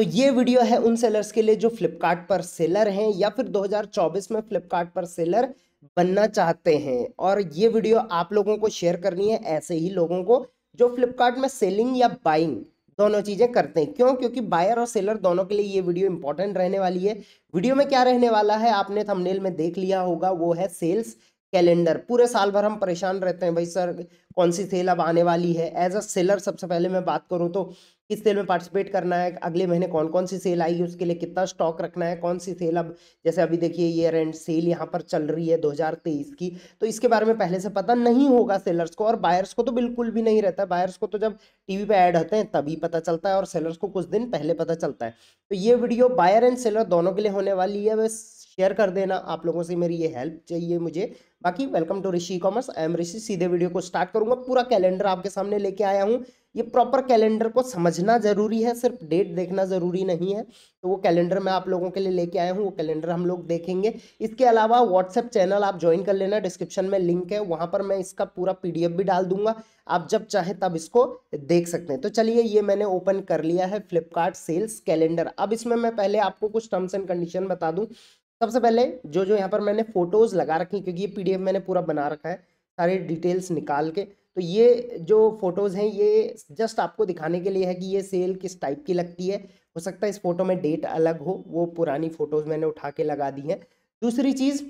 तो ये वीडियो है उन सेलर्स के लिए जो फ्लिपकार्ट पर सेलर हैं या फिर 2024 में फ्लिपकार्ट पर सेलर बनना चाहते हैं। और ये वीडियो आप लोगों को शेयर करनी है, ऐसे ही लोगों को, जो फ्लिपकार्ट में सेलिंग या बाइंग दोनों चीज़ें करते हैं। क्यों? क्योंकि बायर और सेलर दोनों के लिए ये वीडियो इंपॉर्टेंट रहने वाली है। वीडियो में क्या रहने वाला है? आपने थंबनेल में देख लिया होगा, वो है सेल्स कैलेंडर पूरे साल भर हम परेशान रहते हैं, भाई सर कौन सी सेल अब आने वाली है? एज अ सेलर सबसे पहले मैं बात करूँ तो किस सेल में पार्टिसिपेट करना है? अगले महीने कौन कौन सी सेल आएगी उसके लिए कितना स्टॉक रखना है? कौन सी सेल अब, जैसे अभी देखिए ईयर एंड सेल यहाँ पर चल रही है 2023 की तो इसके बारे में पहले से पता नहीं होगा सेलर्स को और बायर्स को तो बिल्कुल भी नहीं रहता। बायर्स को तो जब टीवी पे ऐड होते हैं तभी पता चलता है और सेलर्स को कुछ दिन पहले पता चलता है। तो ये वीडियो बायर एंड सेलर दोनों के लिए होने वाली है। बस शेयर कर देना। आप लोगों से मेरी ये हेल्प चाहिए मुझे। बाकी welcome to Rishi commerce I am Rishi सीधे वीडियो को स्टार्ट करूँगा, पूरा कैलेंडर आपके सामने लेके आया हूँ। ये प्रॉपर कैलेंडर को समझना ज़रूरी है, सिर्फ़ डेट देखना ज़रूरी नहीं है। तो वो कैलेंडर मैं आप लोगों के लिए लेके आया हूँ, वो कैलेंडर हम लोग देखेंगे। इसके अलावा व्हाट्सएप चैनल आप ज्वाइन कर लेना डिस्क्रिप्शन में लिंक है, वहाँ पर मैं इसका पूरा पीडीएफ भी डाल दूँगा। आप जब चाहे तब इसको देख सकते हैं। तो चलिए, ये मैंने ओपन कर लिया है फ्लिपकार्ट सेल्स कैलेंडर अब इसमें मैं पहले आपको कुछ टर्म्स एंड कंडीशन बता दूँ। सबसे पहले जो जो यहाँ पर मैंने फ़ोटोज़ लगा रखी क्योंकि ये पीडीएफ मैंने पूरा बना रखा है सारे डिटेल्स निकाल के। तो ये जो फ़ोटोज़ हैं, ये जस्ट आपको दिखाने के लिए है कि ये सेल किस टाइप की लगती है। हो सकता है इस फ़ोटो में डेट अलग हो, वो पुरानी फ़ोटोज़ मैंने उठा के लगा दी है। दूसरी चीज़,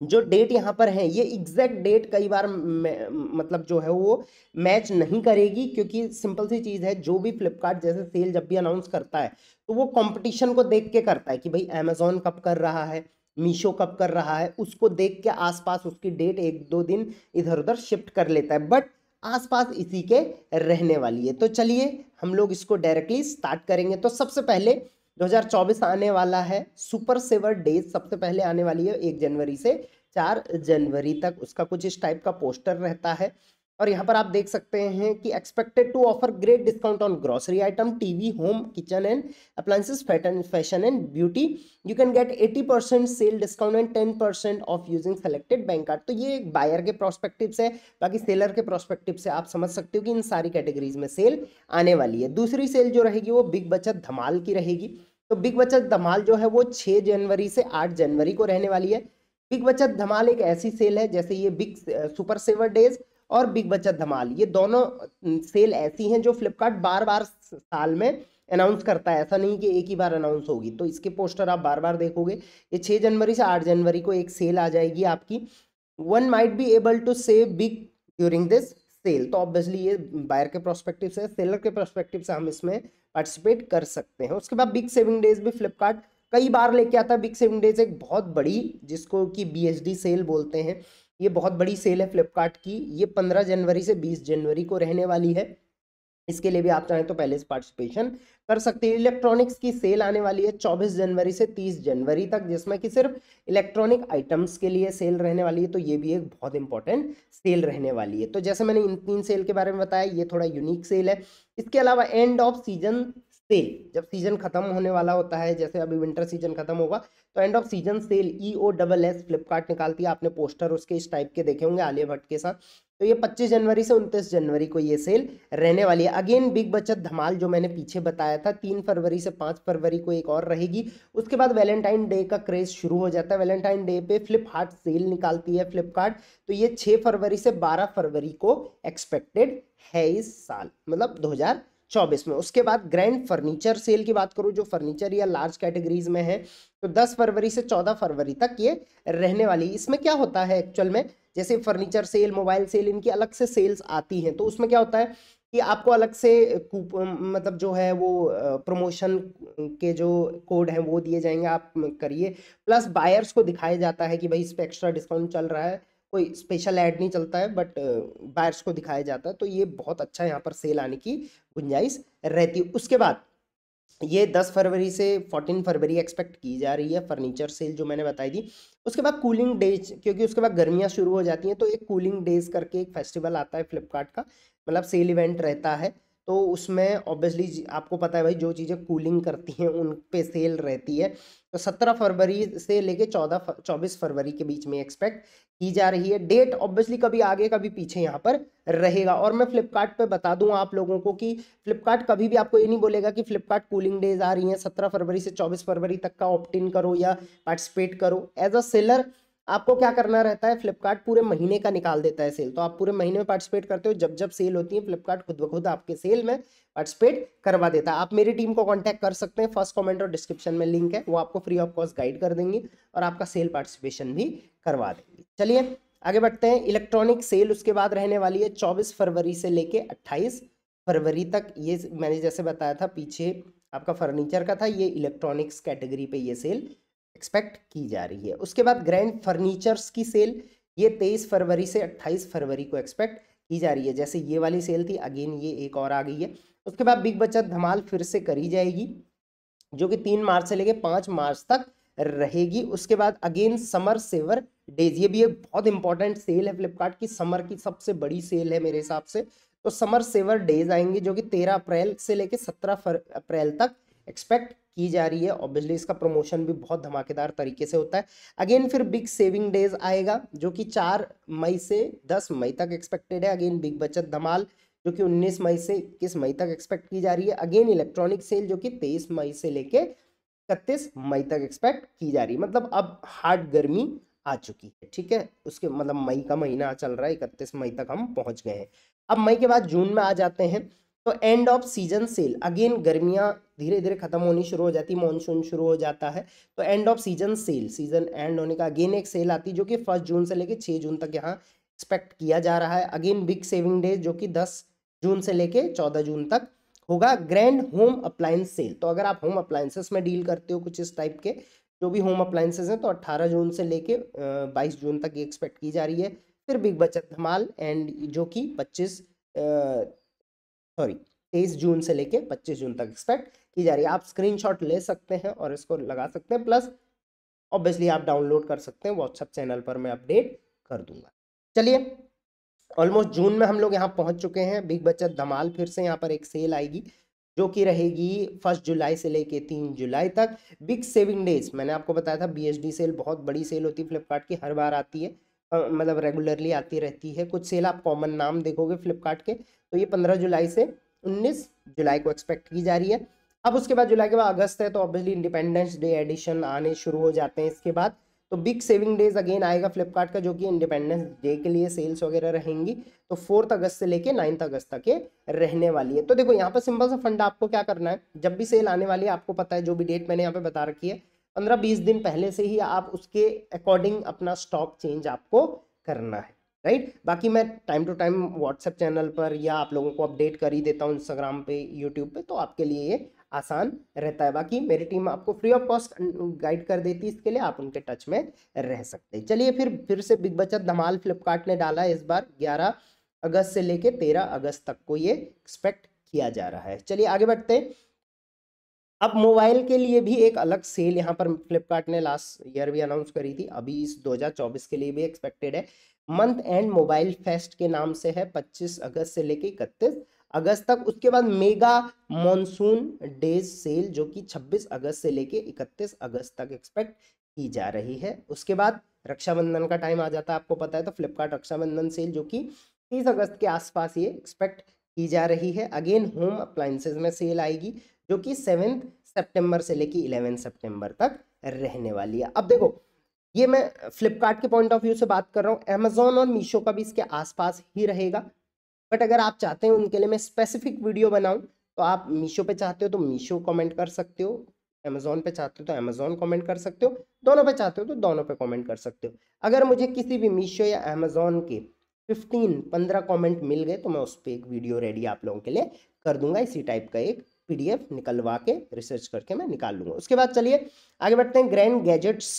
जो डेट यहाँ पर है, ये एग्जैक्ट डेट कई बार मतलब जो है वो मैच नहीं करेगी, क्योंकि सिंपल सी चीज़ है, जो भी फ्लिपकार्ट जैसे सेल जब भी अनाउंस करता है तो वो कंपटीशन को देख के करता है कि भाई अमेजोन कब कर रहा है मीशो कब कर रहा है, उसको देख के आसपास उसकी डेट एक दो दिन इधर उधर शिफ्ट कर लेता है, बट आसपास इसी के रहने वाली है। तो चलिए, हम लोग इसको डायरेक्टली स्टार्ट करेंगे। तो सबसे पहले 2024 आने वाला है सुपर सेवर डेज़ सबसे पहले आने वाली है एक जनवरी से चार जनवरी तक। उसका कुछ इस टाइप का पोस्टर रहता है। और यहाँ पर आप देख सकते हैं कि expected to offer great discount on grocery item TV home kitchen and appliances fashion and beauty you can get 80 percent sale discount and 10 percent off using selected bank card तो ये एक बायर के प्रोस्पेक्टिव से बाकी seller के prospective से आप समझ सकते हो कि इन सारी कैटेगरीज में सेल आने वाली है। दूसरी सेल जो रहेगी वो बिग बचत धमाल की रहेगी। तो बिग बचत धमाल जो है वो छः जनवरी से आठ जनवरी को रहने वाली है। बिग बचत धमाल एक ऐसी सेल है, जैसे ये बिग सुपर सेवर डेज़ और बिग बचत धमाल। ये दोनों सेल ऐसी हैं जो फ्लिपकार्ट बार बार साल में अनाउंस करता है। ऐसा नहीं कि एक ही बार अनाउंस होगी। तो इसके पोस्टर आप बार बार देखोगे। ये छः जनवरी से आठ जनवरी को एक सेल आ जाएगी आपकी। One might be able to save big during this sale. तो ऑब्वियसली ये बायर के प्रोस्पेक्टिव से सेलर के प्रोस्पेक्टिव से हम इसमें पार्टिसिपेट कर सकते हैं। उसके बाद बिग सेविंग डेज़ भी फ्लिपकार्ट कई बार लेके आता है। बिग सेविंग डेज़ एक बहुत बड़ी, जिसको कि बी सेल बोलते हैं। ये बहुत बड़ी सेल है फ्लिपकार्ट की। ये पंद्रह जनवरी से बीस जनवरी को रहने वाली है। इसके लिए भी आप चाहें तो पहले से पार्टिसिपेशन कर सकते हैं। इलेक्ट्रॉनिक्स की सेल आने वाली है 24 जनवरी से 30 जनवरी तक, जिसमें कि सिर्फ़ इलेक्ट्रॉनिक आइटम्स के लिए सेल रहने वाली है। तो ये भी एक बहुत इंपॉर्टेंट सेल रहने वाली है। तो जैसे मैंने इन तीन सेल के बारे में बताया, ये थोड़ा यूनिक सेल है। इसके अलावा एंड ऑफ़ सीज़न सेल जब सीज़न खत्म होने वाला होता है, जैसे अभी विंटर सीज़न खत्म होगा तो end of season sale E O double S Flipkart निकालती है। आपने पोस्टर उसके इस टाइप के देखे होंगे, आलिया भट्ट के साथ। तो ये 25 जनवरी से 29 जनवरी को ये सेल रहने वाली है। अगेन बिग बचत धमाल जो मैंने पीछे बताया था, तीन फरवरी से पाँच फरवरी को एक और रहेगी। उसके बाद वैलेंटाइन डे का क्रेज शुरू हो जाता है। वैलेंटाइन डे पे फ्लिप हार्ट सेल निकालती है फ्लिपकार्ट तो ये छः फरवरी से बारह फरवरी को एक्सपेक्टेड है इस साल मतलब दो हज़ार चौबीस में। उसके बाद ग्रैंड फर्नीचर सेल की बात करूँ, जो फर्नीचर या लार्ज कैटेगरीज में है तो 10 फरवरी से 14 फरवरी तक ये रहने वाली इसमें क्या होता है एक्चुअल में? जैसे फर्नीचर सेल मोबाइल सेल इनकी अलग से सेल्स आती हैं तो उसमें क्या होता है कि आपको अलग से कूप मतलब जो है वो प्रमोशन के जो कोड हैं, वो दिए जाएँगे। आप करिए। प्लस बायर्स को दिखाया जाता है कि भाई इस पर एक्स्ट्रा डिस्काउंट चल रहा है। कोई स्पेशल ऐड नहीं चलता है बट बायर्स को दिखाया जाता है तो ये बहुत अच्छा यहाँ पर सेल आने की गुंजाइश रहती है। उसके बाद, ये 10 फरवरी से 14 फरवरी एक्सपेक्ट की जा रही है फर्नीचर सेल जो मैंने बताई थी। उसके बाद कूलिंग डेज़ क्योंकि उसके बाद गर्मियाँ शुरू हो जाती हैं तो एक कूलिंग डेज़ करके एक फेस्टिवल आता है फ्लिपकार्ट का मतलब सेल इवेंट रहता है। तो उसमें ऑब्वियसली आपको पता है भाई, जो चीज़ें कूलिंग करती हैं, उन पे सेल रहती है। तो सत्रह फरवरी से लेके चौदह चौबीस फरवरी के बीच में एक्सपेक्ट की जा रही है। डेट ऑब्वियसली कभी आगे, कभी पीछे यहाँ पर रहेगा। और मैं फ्लिपकार्ट पे बता दूँ आप लोगों को कि फ्लिपकार्ट कभी भी आपको ये नहीं बोलेगा कि फ्लिपकार्ट कूलिंग डेज़ आ रही हैं। सत्रह फरवरी से चौबीस फरवरी तक का ऑप्ट इन करो या पार्टिसिपेट करो। एज अ सेलर आपको क्या करना रहता है? फ्लिपकार्ट पूरे महीने का निकाल देता है सेल तो आप पूरे महीने में पार्टिसिपेट करते हो। जब जब सेल होती है फ्लिपकार्ट खुद ब खुद आपके सेल में पार्टिसिपेट करवा देता है। आप मेरी टीम को कांटेक्ट कर सकते हैं। फ़र्स्ट कमेंट और डिस्क्रिप्शन में लिंक है। वो आपको फ्री ऑफ़ कॉस्ट गाइड कर देंगे और आपका सेल पार्टिसिपेशन भी करवा देंगे। चलिए, आगे बढ़ते हैं। इलेक्ट्रॉनिक सेल उसके बाद रहने वाली है चौबीस फरवरी से लेके अट्ठाईस फरवरी तक। ये मैंने जैसे बताया था, पीछे आपका फर्नीचर का था। ये इलेक्ट्रॉनिक्स कैटेगरी पे ये सेल एक्सपेक्ट की जा रही है। उसके बाद ग्रैंड फर्नीचर्स की सेल ये तेईस फरवरी से अट्ठाईस फरवरी को एक्सपेक्ट की जा रही है। जैसे ये वाली सेल थी अगेन ये एक और आ गई है। उसके बाद बिग बचत धमाल फिर से करी जाएगी, जो कि तीन मार्च से लेके पाँच मार्च तक रहेगी। उसके बाद अगेन समर सेवर डेज़ ये भी एक बहुत इंपॉर्टेंट सेल है फ्लिपकार्ट की। समर की सबसे बड़ी सेल है मेरे हिसाब से। तो समर सेवर डेज़ आएँगे, जो कि तेरह अप्रैल से लेके सत्रह अप्रैल तक एक्सपेक्ट की जा रही है। ऑब्वियसली इसका प्रमोशन भी बहुत धमाकेदार तरीके से होता है। अगेन फिर बिग सेविंग डेज़ आएगा, जो कि चार मई से दस मई तक एक्सपेक्टेड है। अगेन बिग बचत धमाल, जो कि उन्नीस मई से इक्कीस मई तक एक्सपेक्ट की जा रही है। अगेन इलेक्ट्रॉनिक सेल जो कि तेईस मई से लेके इकतीस मई तक एक्सपेक्ट की जा रही है। मतलब अब हार्ड गर्मी आ चुकी है, ठीक है? उसके मतलब मई का महीना चल रहा है, इकतीस मई तक हम पहुँच गए हैं। अब मई के बाद जून में आ जाते हैं। तो end of season sale again गर्मियाँ धीरे धीरे खत्म होनी शुरू हो जाती मानसून शुरू हो जाता है। तो end of season sale season end होने का अगेन एक सेल आती है जो कि फ़र्स्ट जून से लेके छः जून तक यहाँ एक्सपेक्ट किया जा रहा है। अगेन बिग सेविंग डे जो कि दस जून से लेके चौदह जून तक होगा। ग्रैंड होम अप्लायंस सेल तो अगर आप होम अप्लायंसेस में डील करते हो कुछ इस टाइप के, जो भी होम अप्लायंसेस हैं तो 18 जून से लेके 22 जून तक ये एक्सपेक्ट की जा रही है। फिर बिग बचत धमाल एंड जो कि 25 सॉरी, तेईस जून से लेके 25 जून तक एक्सपेक्ट की जा रही है। आप स्क्रीनशॉट ले सकते हैं और इसको लगा सकते हैं। प्लस ऑब्वियसली आप डाउनलोड कर सकते हैं व्हाट्सएप चैनल पर मैं अपडेट कर दूँगा। चलिए ऑलमोस्ट जून में हम लोग यहाँ पहुँच चुके हैं। बिग बचत धमाल फिर से यहाँ पर एक सेल आएगी, जो कि रहेगी फ़र्स्ट जुलाई से लेके तीन जुलाई तक। बिग सेविंग डेज़ मैंने आपको बताया था बी सेल बहुत बड़ी सेल होती है। फ्लिपकार्ट की हर बार आती है। मतलब रेगुलरली आती रहती है। कुछ सेल आप कॉमन नाम देखोगे फ्लिपकार्ट के तो ये पंद्रह जुलाई से उन्नीस जुलाई को एक्सपेक्ट की जा रही है। अब उसके बाद जुलाई के बाद अगस्त है तो ऑब्वियसली इंडिपेंडेंस डे एडिशन आने शुरू हो जाते हैं इसके बाद। तो बिग सेविंग डेज़ अगेन आएगा फ्लिपकार्ट का, जो कि इंडिपेंडेंस डे के लिए सेल्स वगैरह रहेंगी। तो फोर्थ अगस्त से लेके नाइन्थ अगस्त तक ये रहने वाली है। तो देखो, यहाँ पर सिंपल सा फंड आपको क्या करना है? जब भी सेल आने वाली है, आपको पता है, जो भी डेट मैंने यहाँ पे बता रखी है, पंद्रह बीस दिन पहले से ही आप उसके अकॉर्डिंग अपना स्टॉक चेंज आपको करना है। राइट? बाकी मैं time to time WhatsApp channel पर या आप लोगों को अपडेट कर ही देता हूँ इंस्टाग्राम पे यूट्यूब पे तो आपके लिए ये आसान रहता है। बाकी मेरी टीम आपको फ्री ऑफ़ कॉस्ट गाइड कर देती है, इसके लिए आप उनके टच में रह सकते हैं। चलिए फिर फिर से बिग बचत धमाल फ्लिपकार्ट ने डाला है इस बार ग्यारह अगस्त से लेके तेरह अगस्त तक को ये एक्सपेक्ट किया जा रहा है। चलिए आगे बढ़ते अब मोबाइल के लिए भी एक अलग सेल यहाँ पर फ्लिपकार्ट ने लास्ट ईयर भी अनाउंस करी थी, अभी इस 2024 के लिए भी एक्सपेक्टेड है। मंथ एंड मोबाइल फेस्ट के नाम से है 25 अगस्त से लेके इकतीस अगस्त तक। उसके बाद मेगा मॉनसून डेज़ सेल, जो कि 26 अगस्त से लेके 31 अगस्त तक एक्सपेक्ट की जा रही है। उसके बाद रक्षाबंधन का टाइम आ जाता है, आपको पता है तो फ्लिपकार्ट रक्षाबंधन सेल, जो कि 30 अगस्त के आसपास ये एक्सपेक्ट की जा रही है। अगेन होम अप्लाइंसेज में सेल आएगी, जो कि सेवेंथ सेप्टेम्बर से लेके इलेवेंथ सेप्टेम्बर तक रहने वाली है। अब देखो ये मैं फ्लिपकार्ट के पॉइंट ऑफ़ व्यू से बात कर रहा हूँ। अमेजोन और मीशो का भी इसके आसपास ही रहेगा। बट अगर आप चाहते हैं उनके लिए मैं स्पेसिफिक वीडियो बनाऊँ तो आप मीशो पे चाहते हो तो मीशो कमेंट कर सकते हो। अमेजोन पे चाहते हो तो अमेजोन कमेंट कर सकते हो। दोनों पे चाहते हो तो दोनों पे कमेंट कर सकते हो। अगर मुझे किसी भी मीशो या अमेजोन के फिफ्टीन पंद्रह कमेंट मिल गए तो मैं उस पर एक वीडियो रेडी आप लोगों के लिए कर दूँगा। इसी टाइप का एक पीडीएफ निकलवा के रिसर्च करके मैं निकाल लूँगा। उसके बाद चलिए, आगे बढ़ते हैं। ग्रैंड गैजेट्स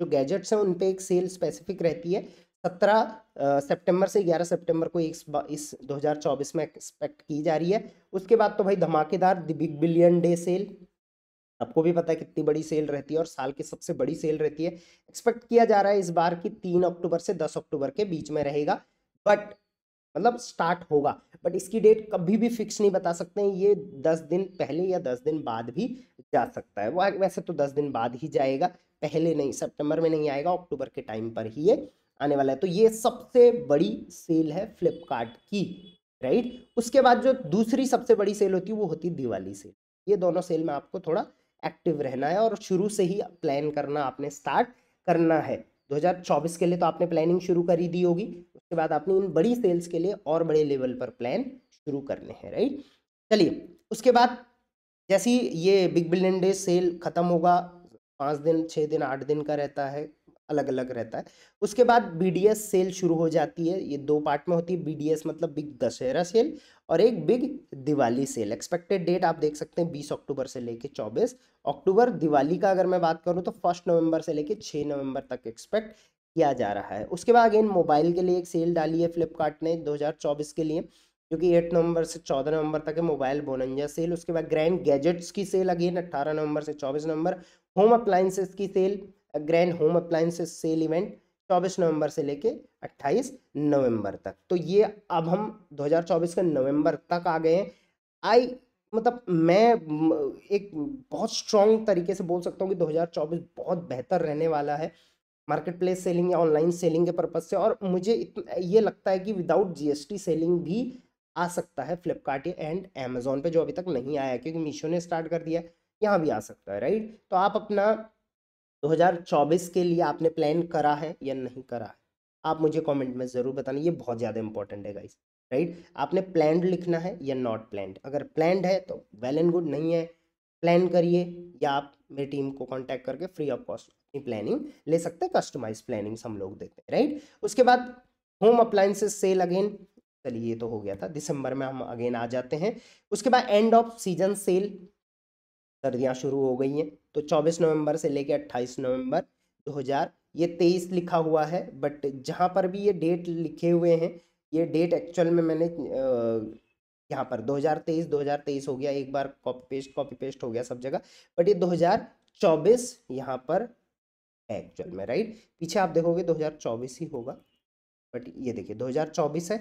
जो गैजेट्स हैं, उन पर एक सेल स्पेसिफिक रहती है। सत्रह सितंबर से ग्यारह सितंबर को इस इस 2024 में एक्सपेक्ट की जा रही है। उसके बाद तो भाई धमाकेदार the big billion day sale. आपको भी पता है कितनी बड़ी सेल रहती है और साल की सबसे बड़ी सेल रहती है। एक्सपेक्ट किया जा रहा है इस बार की तीन अक्टूबर से दस अक्टूबर के बीच में रहेगा। बट मतलब स्टार्ट होगा। बट इसकी डेट कभी भी फिक्स नहीं बता सकते हैं। ये दस दिन पहले या दस दिन बाद भी जा सकता है। वो, वैसे तो दस दिन बाद ही जाएगा। पहले नहीं, सितंबर में नहीं आएगा, अक्टूबर के टाइम पर ही ये आने वाला है। तो ये सबसे बड़ी सेल है फ्लिपकार्ट की राइट उसके बाद जो दूसरी सबसे बड़ी सेल होती है, वो होती है दिवाली सेल ये दोनों सेल में आपको थोड़ा एक्टिव रहना है और शुरू से ही प्लान करना आपने स्टार्ट करना है। 2024 के लिए तो आपने प्लानिंग शुरू कर ही दी होगी, उसके बाद आपने इन बड़ी सेल्स के लिए और बड़े लेवल पर प्लान शुरू करने हैं राइट चलिए, उसके बाद जैसी ये बिग बिलियन डे सेल खत्म होगा पाँच दिन छः दिन, आठ दिन का रहता है अलग अलग रहता है। उसके बाद बीडीएस सेल शुरू हो जाती है। ये दो पार्ट में होती है। बीडीएस मतलब बिग दशहरा सेल और एक big Diwali sale expected date आप देख सकते हैं बीस अक्टूबर से लेके चौबीस अक्टूबर। दिवाली का अगर मैं बात करूँ तो फ़र्स्ट नवंबर से लेके छः नवंबर तक एक्सपेक्ट किया जा रहा है। उसके बाद अगेन मोबाइल के लिए एक सेल डाली है फ्लिपकार्ट ने 2024 के लिए, जो कि एट नवंबर से चौदह नवंबर तक है मोबाइल बोनंजा सेल उसके बाद ग्रैंड गैजेट्स की सेल अगेन अट्ठारह नवंबर से चौबीस नवंबर। होम अप्लाइंसेस की sale grand home appliances sale event चौबीस नवंबर से लेके 28 नवंबर तक। तो ये अब हम 2024 के नवंबर तक आ गए हैं। आई मतलब मैं एक बहुत स्ट्रॉन्ग तरीके से बोल सकता हूँ कि 2024 बहुत बेहतर रहने वाला है मार्केट प्लेस सेलिंग या ऑनलाइन सेलिंग के पर्पज से और मुझे ये लगता है कि विदाउट जीएसटी सेलिंग भी आ सकता है फ्लिपकार्ट एंड अमेजोन पे जो अभी तक नहीं आया क्योंकि मीशो ने स्टार्ट कर दिया यहाँ भी आ सकता है राइट तो आप अपना 2024 के लिए आपने प्लान करा है या नहीं करा है? आप मुझे कमेंट में ज़रूर बताना, ये बहुत ज़्यादा इंपॉर्टेंट है गाइस राइट आपने प्लान लिखना है या नॉट प्लान अगर प्लान है तो वेल एंड गुड नहीं है प्लान करिए या आप मेरी टीम को कांटेक्ट करके फ्री ऑफ़ कॉस्ट अपनी प्लानिंग ले सकते हैं कस्टमाइज प्लानिंग हम लोग देते हैं राइट उसके बाद होम अप्लाइंसेस सेल अगेन चलिए ये तो हो गया था, दिसंबर में हम अगेन आ जाते हैं। उसके बाद एंड ऑफ़ सीज़न सेल सर्दियाँ शुरू हो गई हैं। तो 24 नवंबर से लेकर 28 नवंबर 2000 ये 23 लिखा हुआ है बट जहाँ पर भी ये डेट लिखे हुए हैं, ये डेट एक्चुअल में मैंने यहाँ पर 2023 2023 हो गया, एक बार कॉपी पेस्ट कॉपी पेस्ट हो गया सब जगह बट ये 2024 यहाँ पर एक्चुअल में राइट पीछे आप देखोगे 2024 ही होगा बट ये देखिए 2024 है,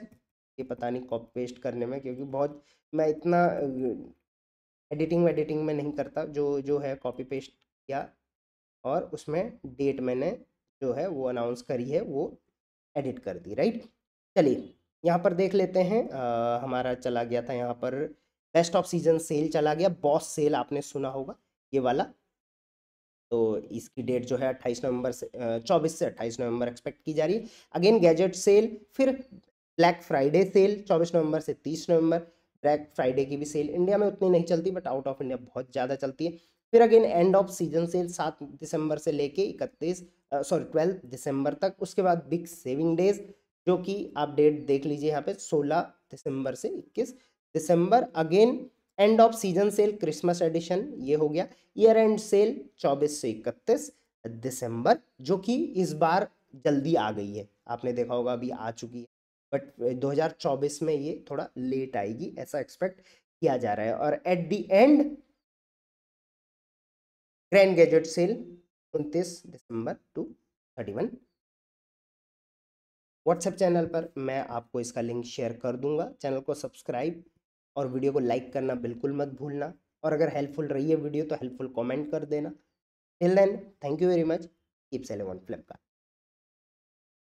ये पता नहीं कॉपी पेस्ट करने में, क्योंकि बहुत, मैं इतना एडिटिंग वेडिटिंग में नहीं करता जो जो है कॉपी पेस्ट किया और उसमें डेट मैंने जो है वो अनाउंस करी है वो एडिट कर दी राइट? चलिए यहाँ पर देख लेते हैं आ, हमारा चला गया था यहाँ पर बेस्ट ऑफ़ सीज़न सेल चला गया बॉस सेल आपने सुना होगा ये वाला। तो इसकी डेट जो है अट्ठाईस नवंबर से चौबीस से अट्ठाईस नवंबर एक्सपेक्ट की जा रही है। अगेन गैजेट सेल फिर ब्लैक फ्राइडे सेल चौबीस नवंबर से तीस नवंबर ब्लैक फ्राइडे की भी सेल इंडिया में उतनी नहीं चलती बट आउट ऑफ़ इंडिया बहुत ज़्यादा चलती है। फिर again end of season sale सात दिसंबर से लेके इकतीस सॉरी ट्वेल्थ दिसंबर तक। उसके बाद बिग सेविंग डेज़ जो कि आप डेट देख लीजिए यहाँ पे, सोलह दिसंबर से इक्कीस दिसंबर। Again end of season sale Christmas edition ये हो गया। ईयर एंड सेल चौबीस से इकतीस दिसंबर, जो कि इस बार जल्दी आ गई है। आपने देखा होगा, अभी आ चुकी है। बट 2024 में ये थोड़ा लेट आएगी, ऐसा एक्सपेक्ट किया जा रहा है। और at the end grand gadget sale 29 दिसंबर टू 31 व्हाट्सएप चैनल पर मैं आपको इसका लिंक शेयर कर दूँगा। चैनल को सब्सक्राइब और वीडियो को लाइक करना बिल्कुल मत भूलना। और अगर हेल्पफुल रही है वीडियो तो हेल्पफुल कमेंट कर देना। Till then thank you very much keep selling on Flipkart